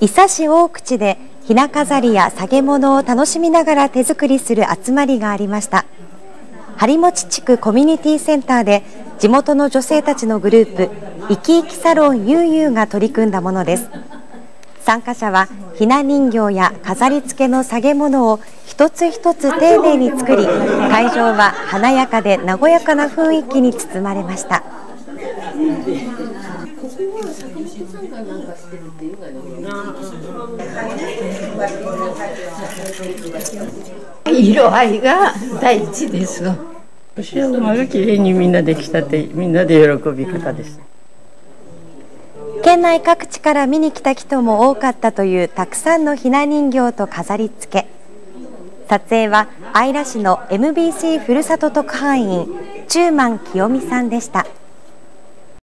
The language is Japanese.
伊佐市大口でひな飾りや下げ物を楽しみながら手作りする集まりがありました。張持地区コミュニティセンターで地元の女性たちのグループいきいきサロンゆうゆうが取り組んだものです。参加者はひな人形や飾り付けの下げ物を一つ一つ丁寧に作り会場は華やかで和やかな雰囲気に包まれました。色合いが大事です年馬が綺麗にみんなできたってみんなで喜び方です。県内各地から見に来た人も多かったというたくさんのひな人形と飾り付け撮影は姶良市の MBC ふるさと特派員中満清美さんでした。